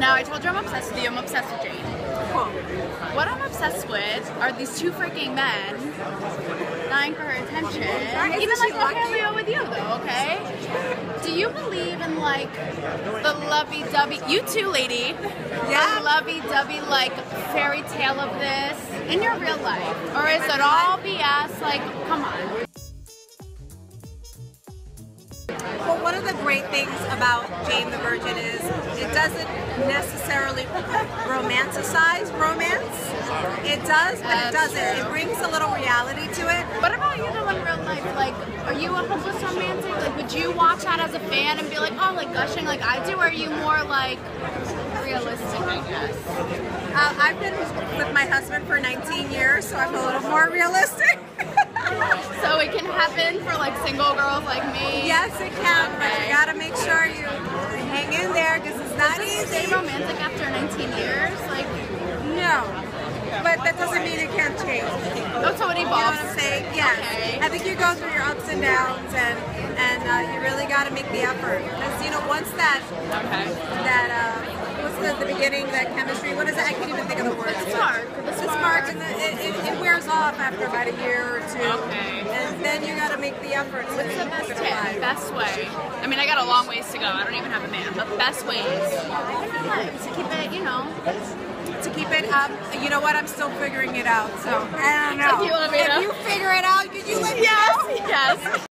Now, I told you I'm obsessed with you. I'm obsessed with Jane. Cool. What I'm obsessed with are these two freaking men dying for her attention. Isn't Even like lucky? Rogelio with you, though. Okay. Do you believe in like the lovey-dovey? You too, lady. Yeah. The lovey-dovey like fairy tale of this in your real life, or is it all BS? Like, come on. One of the great things about Jane the Virgin is it doesn't necessarily romanticize romance. It does, but it doesn't. It brings a little reality to it. What about you though in real life? Like, are you a hopeless romantic? Like, would you watch that as a fan and be like, oh, like gushing like I do? Or are you more like realistic, I guess? Uh, I've been with my husband for 19 years, so I'm a little more realistic. So happen for like single girls like me. yes, it can, but you gotta make sure you hang in there because it's not Does it stay easy. romantic after 19 years? Like, No, but that doesn't mean it can't change. oh, so it You know what evolves. I'm saying? Yes. Okay. I think you go through your ups and downs, and and uh, you really got to make the effort because you know once that Okay. that uh, what's the, the beginning that chemistry? What is it? I can't even think of the word. The spark. The The spark. spark, and the, it, it, it wears off after about a year or two. Okay. Then you got to make the effort. What's the best tip? Best way? I mean, I got a long ways to go. I don't even have a man, but best ways to keep it, you know. to keep it up. You know what? I'm still figuring it out. So I don't know. You want me to- if you